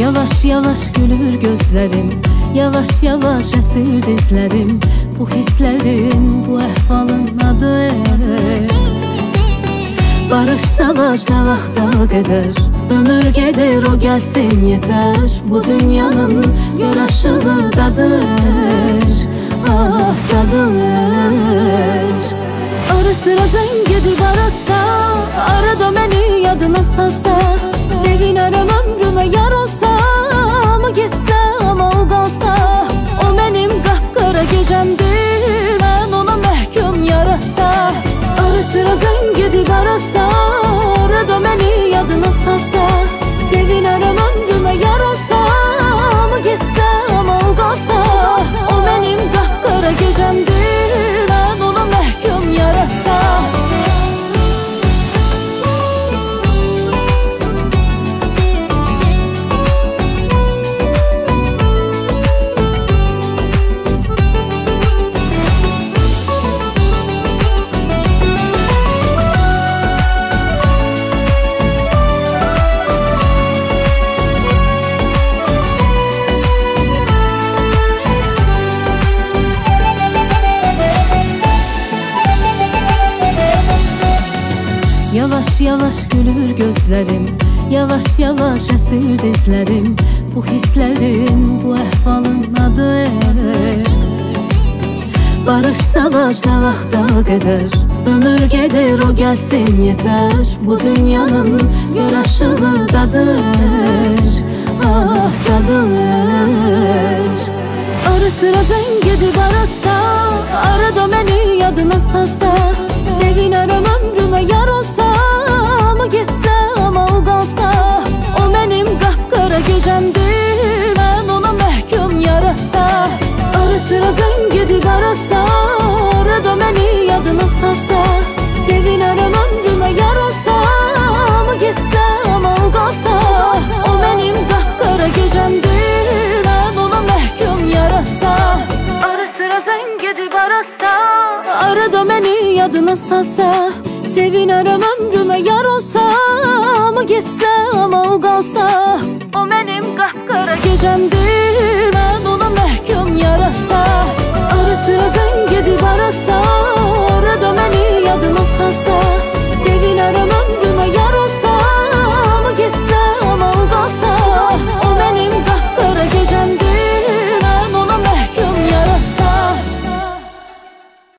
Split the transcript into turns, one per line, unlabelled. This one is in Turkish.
Yavaş yavaş gülür gözlerim Yavaş yavaş əsir dizlerim. Bu hislerin, bu əhvalın adı Barış savaş ne vaxta qədər Ömür gedir o gelsin yeter. Bu dünyanın gör aşığı dadır Ah dadır Ara sıra zəng sıra zəng edib arasa Arada məni yadına salsa Sevin aramam Yavaş yavaş gülür gözlerim Yavaş yavaş əsir dizlerim. Bu hislerin, bu əhvalın adı eşq Barış savaş ne vaxta qədər Ömür gedir o gelsin yeter. Bu dünyanın gör aşığı dadır Ah dadır Ara sıra zəng edib arasa Arada məni yadına salsa Sevin aram zəng edib arasa Arada məni yadına salsa Sevin aram ömrümə yar olsa Ama geçsə, ama o mənim qapqara gecəmdir Mən ona məhkum yarasa. Ara sıra zəng edib arasa. Arada məni yadına salsa Sevin aram ömrümə yar olsa Ama geçsə, ama o qalsa O mənim